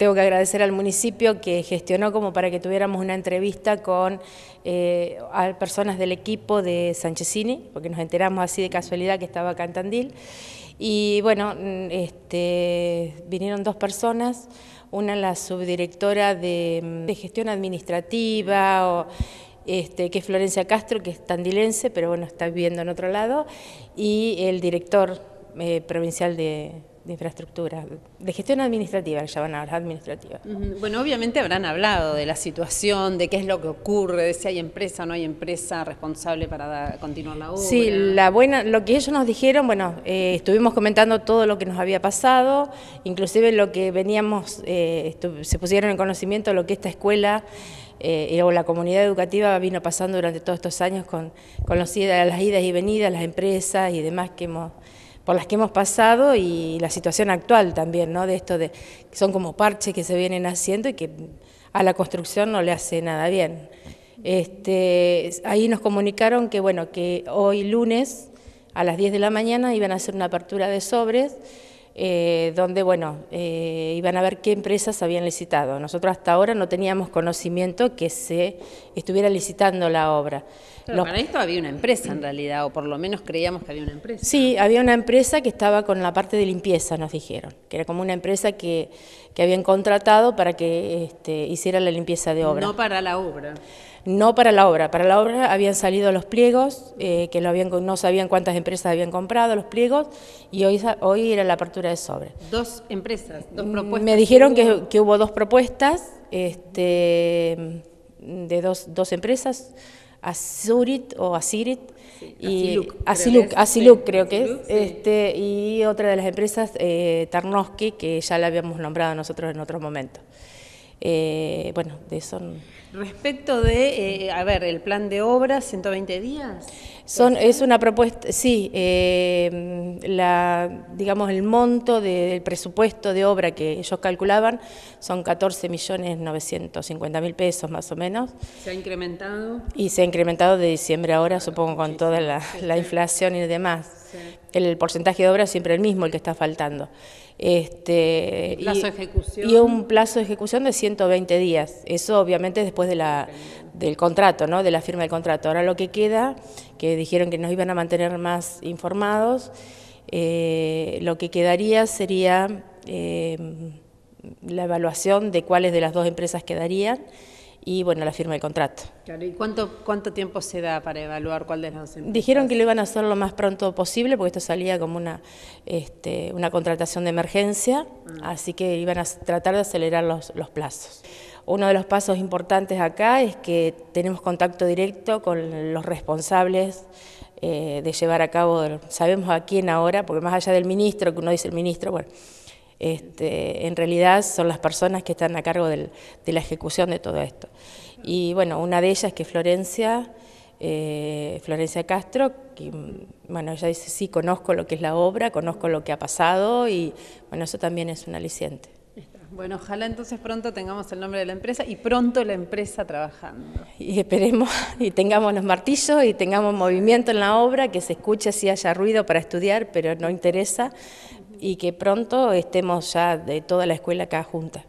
tengo que agradecer al municipio que gestionó como para que tuviéramos una entrevista con eh, personas del equipo de Sanchezini, porque nos enteramos así de casualidad que estaba acá en Tandil. Y bueno, mm, este, vinieron dos personas, una la subdirectora de, mm, gestión administrativa, este, que es Florencia Castro, que es tandilense, pero bueno, está viviendo en otro lado, y el director eh, provincial de, de infraestructura, de gestión administrativa, ya van a hablar administrativa. Bueno, obviamente habrán hablado de la situación, de qué es lo que ocurre, de si hay empresa o no hay empresa responsable para continuar la obra. Sí, la buena, lo que ellos nos dijeron, bueno, eh, estuvimos comentando todo lo que nos había pasado, inclusive lo que veníamos, eh, se pusieron en conocimiento lo que esta escuela eh, o la comunidad educativa vino pasando durante todos estos años con, con los, las idas y venidas, las empresas y demás que hemos por las que hemos pasado y la situación actual también, ¿no? De esto de que son como parches que se vienen haciendo y que a la construcción no le hace nada bien. Este, ahí nos comunicaron que bueno, que hoy lunes a las 10 de la mañana iban a hacer una apertura de sobres eh, donde bueno, eh, iban a ver qué empresas habían licitado. Nosotros hasta ahora no teníamos conocimiento que se estuviera licitando la obra. Pero para esto había una empresa en realidad, o por lo menos creíamos que había una empresa. Sí, había una empresa que estaba con la parte de limpieza, nos dijeron, que era como una empresa que, que habían contratado para que este, hiciera la limpieza de obra. No para la obra. No para la obra, para la obra habían salido los pliegos, eh, que lo habían, no sabían cuántas empresas habían comprado los pliegos, y hoy, hoy era la apertura de sobre. Dos empresas, dos mm, propuestas. Me dijeron que, que hubo dos propuestas este, de dos, dos empresas, Azurit o Asirit, y Asiluk, Asiluk, creo, que es, este, y otra de las empresas, eh, Tarnowski, que ya la habíamos nombrado nosotros en otro momento. Eh, bueno, de eso... Respecto de, eh, a ver, el plan de obra, 120 días. Son, es una propuesta, sí, eh, la, digamos el monto del presupuesto de obra que ellos calculaban son 14 millones 950 mil pesos más o menos. ¿Se ha incrementado? Y se ha incrementado de diciembre ahora, supongo, con toda la, la inflación y demás. El porcentaje de obra es siempre el mismo, el que está faltando. Este, plazo y, de ejecución? Y un plazo de ejecución de 120 días. Eso obviamente después de la, del contrato, ¿no? de la firma del contrato. Ahora lo que queda, que dijeron que nos iban a mantener más informados, eh, lo que quedaría sería eh, la evaluación de cuáles de las dos empresas quedarían y bueno, la firma del contrato. ¿y cuánto, cuánto tiempo se da para evaluar cuál de las empresas? Dijeron que lo iban a hacer lo más pronto posible, porque esto salía como una, este, una contratación de emergencia, ah. así que iban a tratar de acelerar los, los plazos. Uno de los pasos importantes acá es que tenemos contacto directo con los responsables eh, de llevar a cabo, sabemos a quién ahora, porque más allá del ministro, que uno dice el ministro, bueno, este, en realidad son las personas que están a cargo de la ejecución de todo esto. Y bueno, una de ellas que es Florencia, eh, Florencia Castro, que bueno, ella dice, sí, conozco lo que es la obra, conozco lo que ha pasado y bueno, eso también es un aliciente. Bueno, ojalá entonces pronto tengamos el nombre de la empresa y pronto la empresa trabajando. Y esperemos y tengamos los martillos y tengamos movimiento en la obra, que se escuche si haya ruido para estudiar, pero no interesa, y que pronto estemos ya de toda la escuela acá junta.